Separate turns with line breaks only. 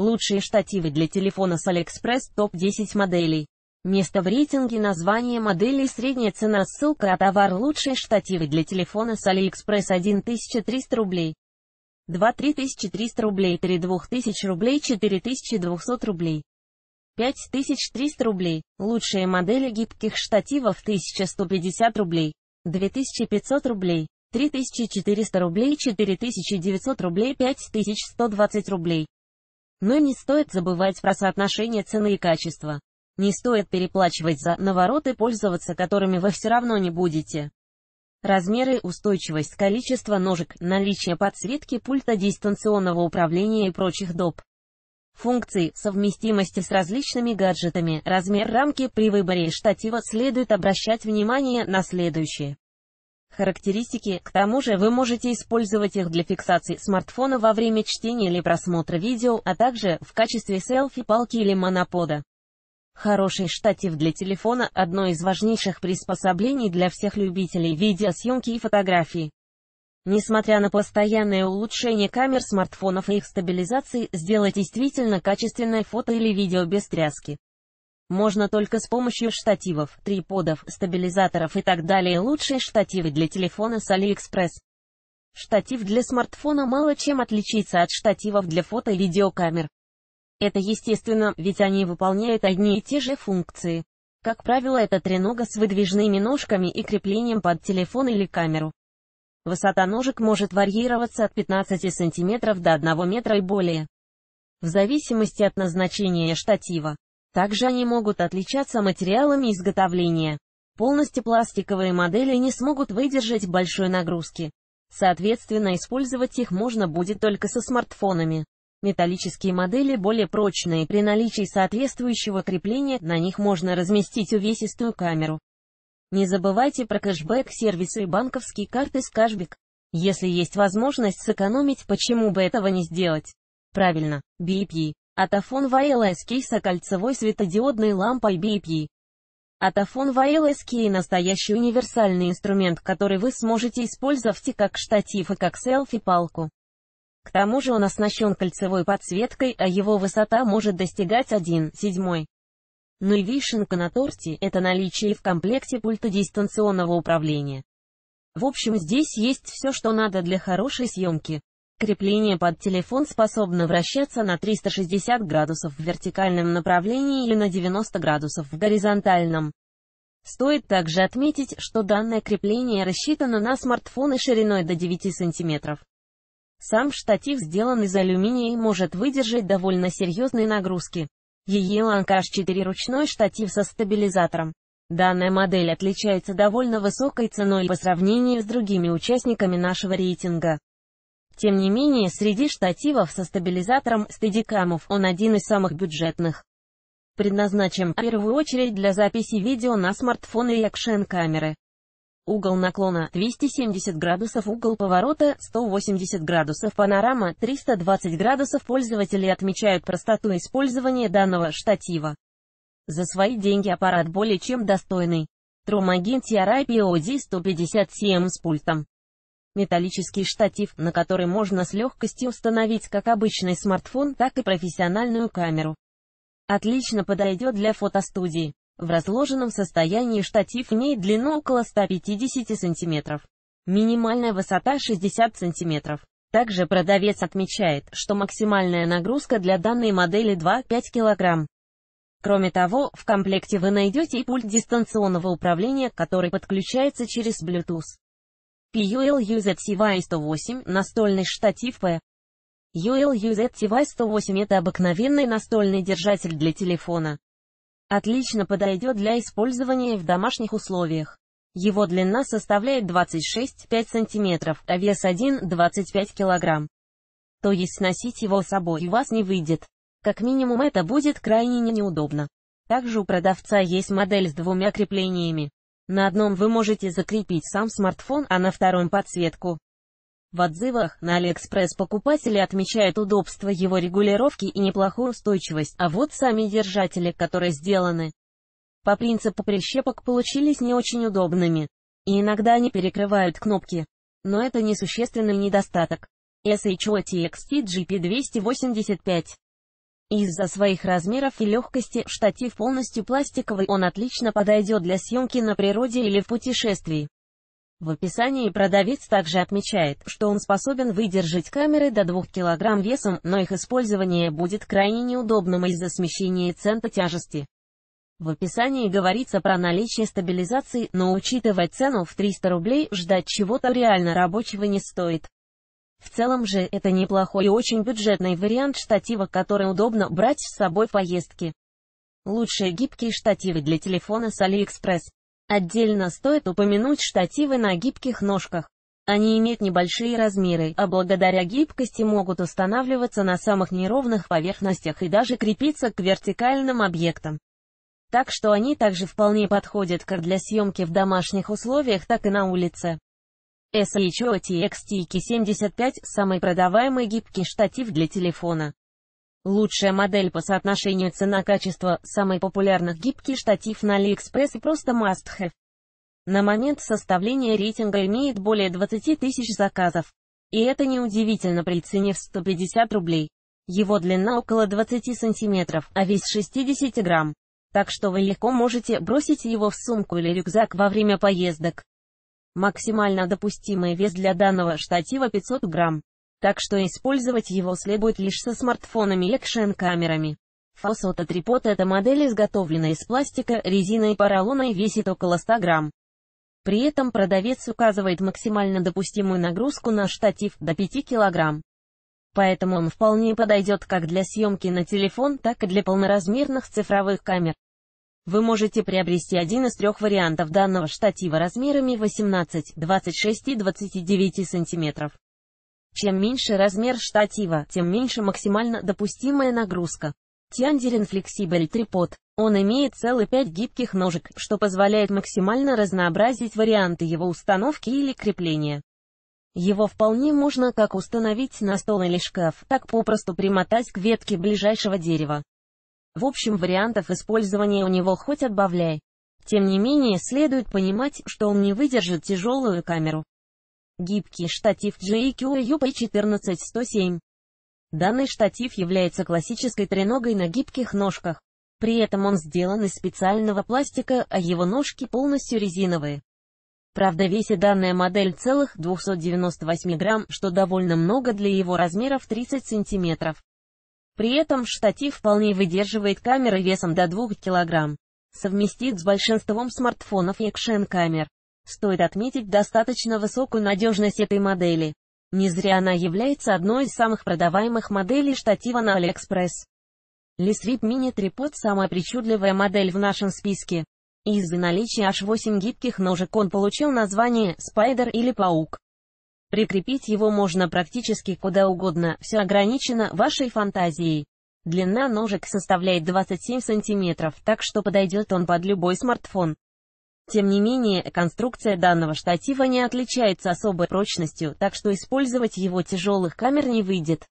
Лучшие штативы для телефона с AliExpress топ-10 моделей. Место в рейтинге название моделей средняя цена ссылка а товар лучшие штативы для телефона с AliExpress 1300 рублей. 2 3300 рублей 3 2000 рублей 4200 рублей. 5300 рублей. Лучшие модели гибких штативов 1150 рублей. 2500 рублей. 3400 рублей 4900 рублей 5120 рублей. Но не стоит забывать про соотношение цены и качества. Не стоит переплачивать за навороты, пользоваться которыми вы все равно не будете. Размеры, устойчивость, количество ножек, наличие подсветки пульта дистанционного управления и прочих доп. Функций, совместимости с различными гаджетами, размер рамки при выборе штатива следует обращать внимание на следующее. Характеристики, к тому же вы можете использовать их для фиксации смартфона во время чтения или просмотра видео, а также в качестве селфи-палки или монопода. Хороший штатив для телефона – одно из важнейших приспособлений для всех любителей видеосъемки и фотографий. Несмотря на постоянное улучшение камер смартфонов и их стабилизации, сделать действительно качественное фото или видео без тряски можно только с помощью штативов, триподов, стабилизаторов и так далее. Лучшие штативы для телефона с AliExpress. Штатив для смартфона мало чем отличится от штативов для фото и видеокамер. Это естественно, ведь они выполняют одни и те же функции. Как правило, это тренога с выдвижными ножками и креплением под телефон или камеру. Высота ножек может варьироваться от 15 см до 1 метра и более. В зависимости от назначения штатива. Также они могут отличаться материалами изготовления. Полностью пластиковые модели не смогут выдержать большой нагрузки. Соответственно, использовать их можно будет только со смартфонами. Металлические модели более прочные, при наличии соответствующего крепления на них можно разместить увесистую камеру. Не забывайте про кэшбэк-сервисы и банковские карты с кэшбэк. Если есть возможность сэкономить, почему бы этого не сделать? Правильно, BP. Атафон Key с кольцевой светодиодной лампой BP. Атафон Key – настоящий универсальный инструмент, который вы сможете использовать и как штатив и как селфи-палку. К тому же он оснащен кольцевой подсветкой, а его высота может достигать 1,7. Ну и вишенка на торте – это наличие в комплекте пульта дистанционного управления. В общем здесь есть все, что надо для хорошей съемки. Крепление под телефон способно вращаться на 360 градусов в вертикальном направлении или на 90 градусов в горизонтальном. Стоит также отметить, что данное крепление рассчитано на смартфоны шириной до 9 см. Сам штатив сделан из алюминия и может выдержать довольно серьезные нагрузки. EELANC H4 ручной штатив со стабилизатором. Данная модель отличается довольно высокой ценой по сравнению с другими участниками нашего рейтинга. Тем не менее, среди штативов со стабилизатором стедикамов он один из самых бюджетных. Предназначен в первую очередь для записи видео на смартфоны и экшен-камеры. Угол наклона 270 градусов, угол поворота 180 градусов, панорама 320 градусов. Пользователи отмечают простоту использования данного штатива. За свои деньги аппарат более чем достойный. Трумагин TRI POD 157 с пультом. Металлический штатив, на который можно с легкостью установить как обычный смартфон, так и профессиональную камеру. Отлично подойдет для фотостудии. В разложенном состоянии штатив имеет длину около 150 см. Минимальная высота 60 см. Также продавец отмечает, что максимальная нагрузка для данной модели 2-5 кг. Кроме того, в комплекте вы найдете и пульт дистанционного управления, который подключается через Bluetooth. PUL-UZTY-108, настольный штатив P. UL-UZTY-108 это обыкновенный настольный держатель для телефона. Отлично подойдет для использования в домашних условиях. Его длина составляет 26,5 см, а вес 1,25 кг. То есть носить его с собой у вас не выйдет. Как минимум это будет крайне неудобно. Также у продавца есть модель с двумя креплениями. На одном вы можете закрепить сам смартфон, а на втором подсветку. В отзывах на AliExpress покупатели отмечают удобство его регулировки и неплохую устойчивость, а вот сами держатели, которые сделаны по принципу прищепок получились не очень удобными. И иногда они перекрывают кнопки. Но это несущественный недостаток. SHOTXT GP285 Из-за своих размеров и легкости штатив полностью пластиковый, он отлично подойдет для съемки на природе или в путешествии. В описании продавец также отмечает, что он способен выдержать камеры до 2 кг весом, но их использование будет крайне неудобным из-за смещения центра тяжести. В описании говорится про наличие стабилизации, но учитывая цену в 300 рублей, ждать чего-то реально рабочего не стоит. В целом же, это неплохой и очень бюджетный вариант штатива, который удобно брать с собой в поездки. Лучшие гибкие штативы для телефона с AliExpress. Отдельно стоит упомянуть штативы на гибких ножках. Они имеют небольшие размеры, а благодаря гибкости могут устанавливаться на самых неровных поверхностях и даже крепиться к вертикальным объектам. Так что они также вполне подходят как для съемки в домашних условиях, так и на улице. SHOT XT75 – самый продаваемый гибкий штатив для телефона. Лучшая модель по соотношению цена-качество, самый популярный гибкий штатив на AliExpress и просто must-have. На момент составления рейтинга имеет более 20 тысяч заказов. И это неудивительно при цене в 150 рублей. Его длина около 20 сантиметров, а вес 60 грамм. Так что вы легко можете бросить его в сумку или рюкзак во время поездок. Максимально допустимый вес для данного штатива 500 грамм. Так что использовать его следует лишь со смартфонами и экшен-камерами. Фосота Трипод эта модель изготовлена из пластика, резины и поролона и весит около 100 грамм. При этом продавец указывает максимально допустимую нагрузку на штатив до 5 килограмм. Поэтому он вполне подойдет как для съемки на телефон, так и для полноразмерных цифровых камер. Вы можете приобрести один из трех вариантов данного штатива размерами 18, 26 и 29 см. Чем меньше размер штатива, тем меньше максимально допустимая нагрузка. Тяндерин Flexible Tripod. Он имеет целый 5 гибких ножек, что позволяет максимально разнообразить варианты его установки или крепления. Его вполне можно как установить на стол или шкаф, так попросту примотать к ветке ближайшего дерева. В общем, вариантов использования у него хоть отбавляй. Тем не менее, следует понимать, что он не выдержит тяжелую камеру. Гибкий штатив JQ UP14107. Данный штатив является классической треногой на гибких ножках. При этом он сделан из специального пластика, а его ножки полностью резиновые. Правда весит данная модель целых 298 грамм, что довольно много для его размеров 30 сантиметров. При этом штатив вполне выдерживает камеры весом до 2 кг. Совместит с большинством смартфонов и экшен-камер. Стоит отметить достаточно высокую надежность этой модели. Не зря она является одной из самых продаваемых моделей штатива на AliExpress. Lisrip Mini Tripod – самая причудливая модель в нашем списке. Из-за наличия аж 8 гибких ножек он получил название Spider или Паук. Прикрепить его можно практически куда угодно, все ограничено вашей фантазией. Длина ножек составляет 27 сантиметров, так что подойдет он под любой смартфон. Тем не менее, конструкция данного штатива не отличается особой прочностью, так что использовать его тяжелых камер не выйдет.